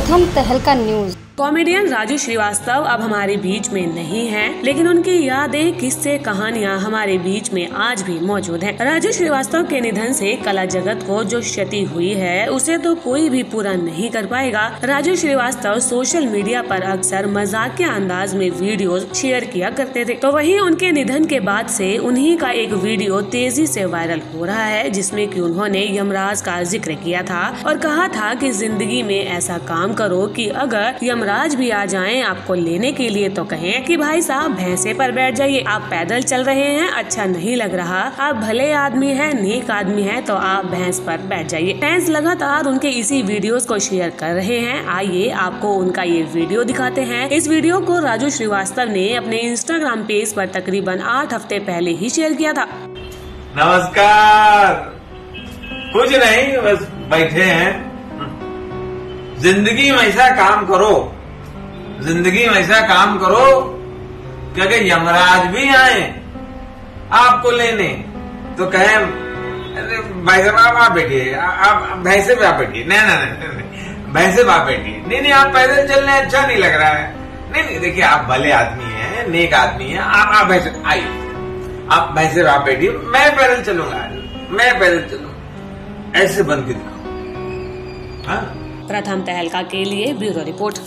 प्रथम तहलका news. Comedian Raju Srivastava अब हमारे बीच में नहीं है, लेकिन उनकी यादें, किस्से, कहानियाँ हमारे बीच में आज भी मौजूद हैं। राजू श्रीवास्तव के निधन से कला जगत को जो क्षति हुई है, उसे तो कोई भी पूरा नहीं कर पाएगा राजू श्रीवास्तव सोशल मीडिया पर अक्सर मजाकिया अंदाज में वीडियोस शेयर किया करते थे तो वहीं उनके निधन के बाद से उन्हीं का एक वीडियो तेज़ी से वायरल हो रहा है, जिसमें कि उन्होंने यमराज का ज़िक्र किया था और कहा था कि ज़िंदगी में ऐसा काम करो कि अगर यमराज यमराज भी आ जाएँ आपको लेने के लिए तो कहें कि भाई साहब, भैंसे पर बैठ जाइए। आप पैदल चल रहे हैं अच्छा नहीं लग रहा। आप भले आदमी है, नेक आदमी है तो आप भैंस पर बैठ जाइए। फैंस लगातार उनके इसी वीडियोस को शेयर कर रहे हैं। आइए, आपको उनका ये वीडियो दिखाते हैं। इस वीडियो को राजू श्रीवास्तव ने अपने इंस्टाग्राम पेज पर तकरीबन आठ हफ़्ते पहले ही शेयर किया था। नमस्कार। कुछ नहीं, बस बैठे हैं। ज़िंदगी में ऐसा काम करो। ज़िंदगी में ऐसा काम करो कि अगर यमराज भी आए आपको लेने तो कहे भाई साहब, आप आप बैठिए, आप भैंसे पे आप बैठिए। नहीं नहीं नहीं भैंसे पे आप बैठिए। नहीं नहीं, आप पैदल चलने अच्छा नहीं लग रहा है। नहीं नहीं, देखिए, आप भले आदमी हैं, नेक आदमी हैं, आप आप भैंसे आइए। आप भैंसे पे आप बैठिए, मैं पैदल चलूँगा, मैं पैदल चलूँगा। ऐसे बन के दिखाओ। हाँ? प्रथम तहलका के लिए ब्यूरो रिपोर्ट।